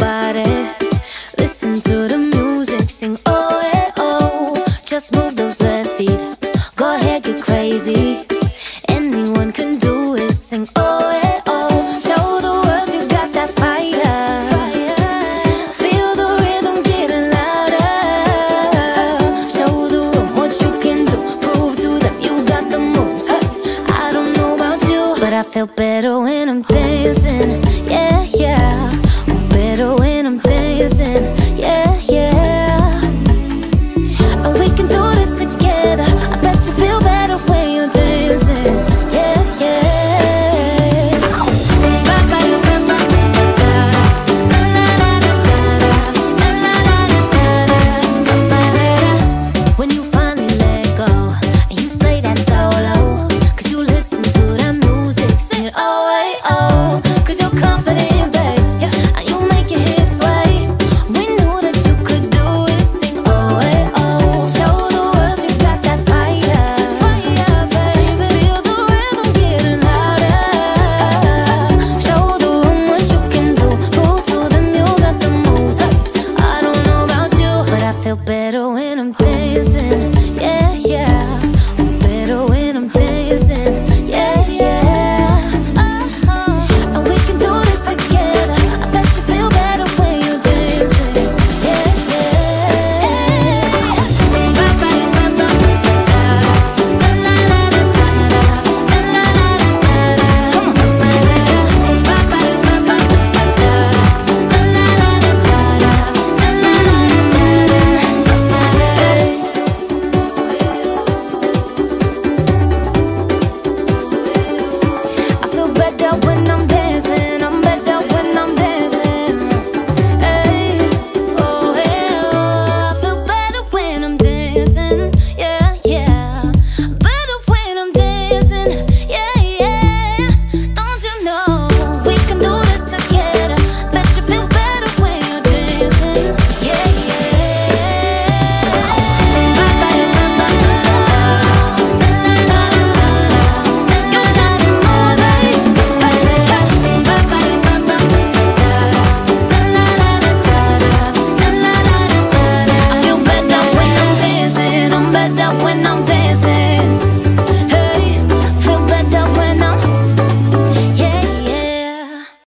Body. Listen to the music, sing oh eh oh. Just move those left feet. Go ahead, get crazy. Anyone can do it, sing oh eh oh. Show the world you got that fire. Feel the rhythm getting louder. Show the room what you can do. Prove to them you got the moves. I don't know about you, but I feel better when I'm dancing. Feel better when I'm dancing.